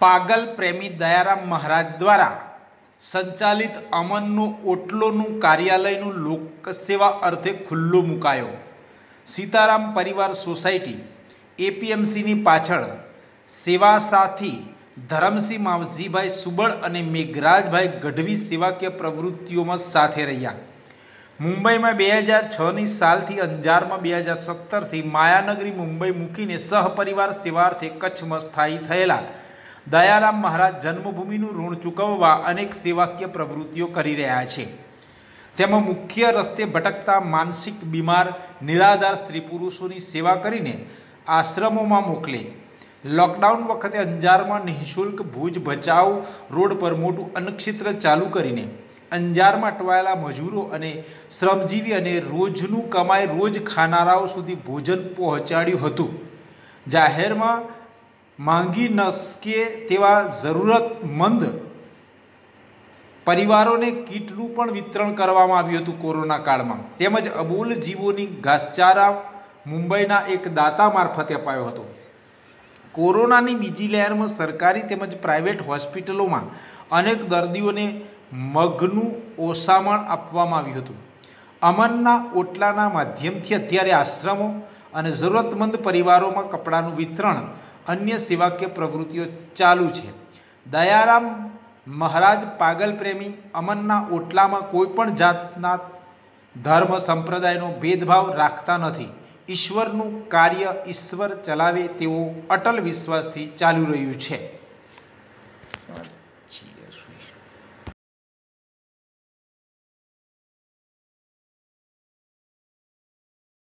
પાગલ પ્રેમી દયારામ મહારાજ દ્વારા સંચાલિત અમનનું ઓટલોનું કાર્યાલયનું લોકસેવા અર્થે ખુલ્લું મુકાયો. સીતારામ પરિવાર સોસાયટી, એપીએમસીની પાછળ સેવા સાથી ધરમસિંહ માવજીભાઈ સુબળ અને મેઘરાજભાઈ ગઢવી સેવાકીય પ્રવૃત્તિઓમાં સાથે રહ્યા. મુંબઈમાં બે હજાર છની સાલથી અંજારમાં બે હજાર સત્તરથી માયાનગરી મુંબઈ મૂકીને સહપરિવાર સેવાર્થે કચ્છમાં સ્થાયી થયેલા દયારામ મહારાજ જન્મભૂમિનું ઋણ ચૂકવવા અનેક સેવાકીય પ્રવૃત્તિઓ કરી રહ્યા છે. તેમાં મુખ્ય રસ્તે ભટકતા માનસિક બીમાર, નિરાધાર સ્ત્રી પુરુષોની સેવા કરીને આશ્રમોમાં મોકલે. લોકડાઉન વખતે અંજારમાં નિઃશુલ્ક ભુજ ભચાઉ રોડ પર મોટું અન્નક્ષેત્ર ચાલુ કરીને અંજારમાં અટવાયેલા મજૂરો અને શ્રમજીવી અને રોજનું કમાઈ રોજ ખાનારાઓ સુધી ભોજન પહોંચાડ્યું હતું. જાહેરમાં માંગી ન શકે તેવા જરૂરતમંદ પરિવારોને કીટનું પણ વિતરણ કરવામાં આવ્યું હતું કોરોના કાળમાં. તેમજ અબોલ જીવોની ઘાસચારા મુંબઈના એક દાતા મારફતે અપાયો હતો. કોરોનાની બીજી લહેરમાં સરકારી તેમજ પ્રાઇવેટ હોસ્પિટલોમાં અનેક દર્દીઓને મગનું ઓસામણ આપવામાં આવ્યું હતું. અમનના ઓટલાના માધ્યમથી અત્યારે આશ્રમો અને જરૂરતમંદ પરિવારોમાં કપડાનું વિતરણ અન્ય સેવાકીય પ્રવૃત્તિઓ ચાલુ છે. દયારામ મહારાજ પાગલ પ્રેમી અમનના ઓટલામાં કોઈ પણ જાતના ધર્મ સંપ્રદાયનો ભેદભાવ રાખતા નથી. ઈશ્વરનું કાર્ય ઈશ્વર ચલાવે તેવો અટલ વિશ્વાસથી ચાલુ રહ્યું છે.